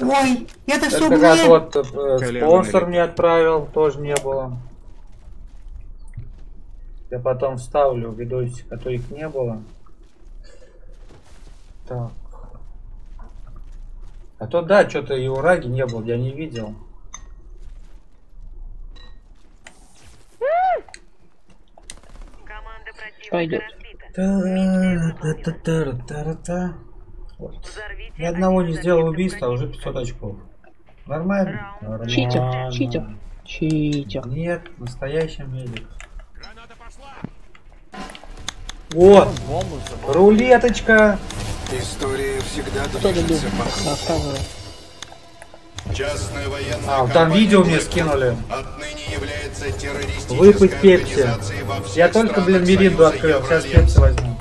Ой, это все как раз вот э, спонсор мне отправил, тоже не было. Я потом вставлю видосик, а то их не было. Так. А то да, что-то и у Раги не было, я не видел. Команда противника Пойдет. разбита. Та-та-та-та-та-та. Вот. Ни одного не сделал убийства, а уже противника. 500 очков. Нормально? Нормально. Читер, читер. Читер. Нет, настоящий медик. О, рулеточка. История всегда движется по. Частная военная А, там видео мне скинули. Отныне является террористической Выпить пепси. Я только, блин, миринду открыл. Сейчас пепси возьму.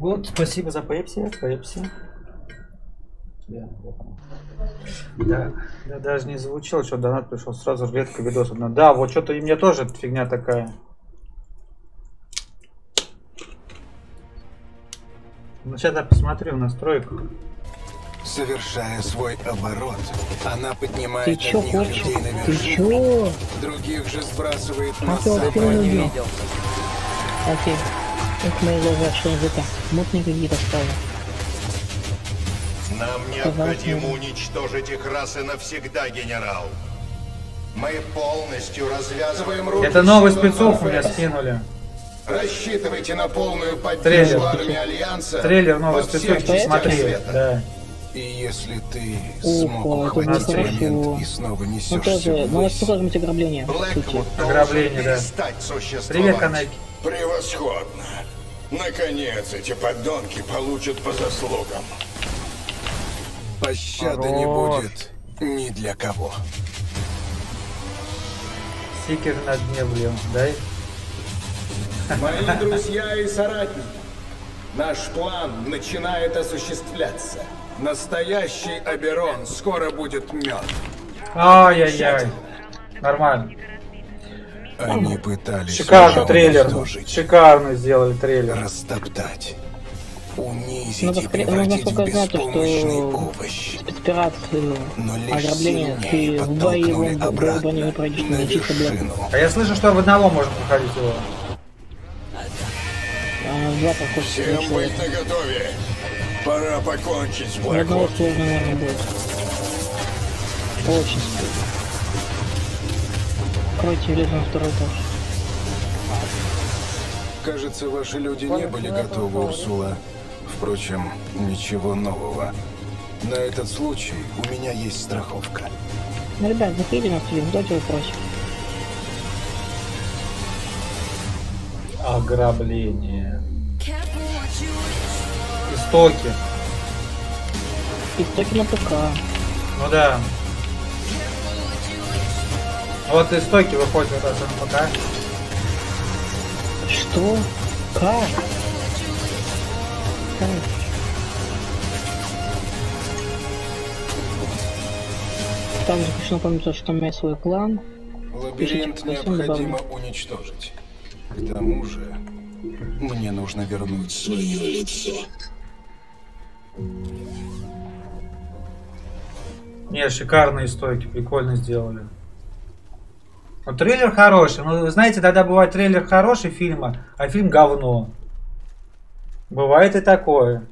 Вот, спасибо за пепси. Пепси. Да, да, даже не звучало, что донат пришел сразу рулетка видос. одна. Да, вот что-то и мне тоже фигня такая. Ну, сейчас я посмотрю в настройках. Совершая свой оборот, она Ты поднимает чё, одних Корчик? людей на Ты вершину, чё? других же сбрасывает на А ты вообще самое не дно. видел? Окей. Их мы завершим языка. Мутные какие-то стали. Нам необходимо уничтожить их расы навсегда, генерал. Мы полностью развязываем руки. Это новый спецов у меня скинули. Рассчитывайте на полную поддержку Трейлер. армии Альянса. Трейлер новый спецов, смотри. Да. И если ты смог это ухватить момент и снова Ну несешься тоже, ну ввысь, вас покажем эти ограбления. Блэквуд Ограбление, да. Привет, Канеки. Превосходно. Наконец эти подонки получат по заслугам. пощады не Хорош. будет ни для кого. Стикер на дне, блин. Дай. Мои друзья и соратники, наш план начинает осуществляться. Настоящий Аберон скоро будет мертв. Ай-яй-яй. Нормально. Они пытались Шикарно трейлер. уничтожить, Шикарно сделали трейлер. растоптать, Ну, унизить вот и ну, превратить в насколько знаете, беспомощный что- овощ. Спецпират, э, Но лишь ограбление, ты в боевом боевом обратно не пройдешь на вершину. А я слышу, что в одного можно проходить его. А, два проходят Всем быть наготове. Пора покончить с У одного Блэквуд. сложно, наверное, будет. Очень сложно. Кройте влез на второй этаж. Кажется, ваши люди не были готовы, Урсула. Впрочем, ничего нового. На этот случай у меня есть страховка. Ну, ребят, заходите на стрим, задайте вопросик. Ограбление. Истоки. Истоки на ПК. Ну да. Вот истоки выходят вот это на ПК. Что? Как? Как? Также хочу напомнить, что у меня свой клан. Лабиринт необходимо уничтожить. К тому же, мне нужно вернуть свое лицо. Не, шикарные стойки, прикольно сделали. Вот трейлер хороший. Ну, знаете, тогда бывает трейлер хороший фильма, а фильм говно. Бывает и такое.